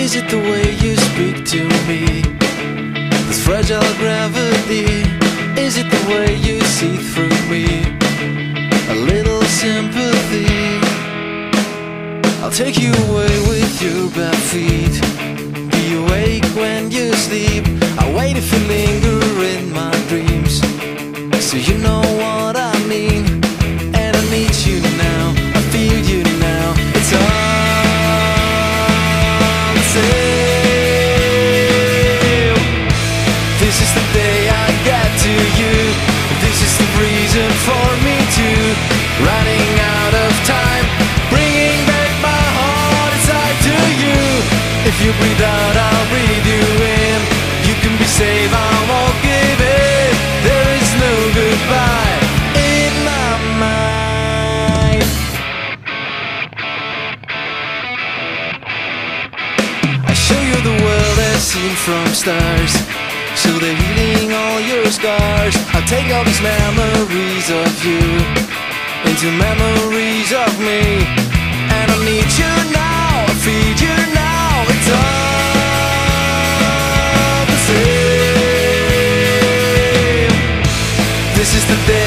Is it the way you speak to me? This fragile gravity. Is it the way you see through me? A little sympathy. I'll take you away with your bare feet. Be awake when you sleep. I wait if you linger in my dreams. So you know you breathe out, I'll breathe you in. You can be safe, I won't give in. There is no goodbye in my mind. I show you the world as seen from stars. So they're healing all your scars. I take all these memories of you into memories of me. And I need you this is the day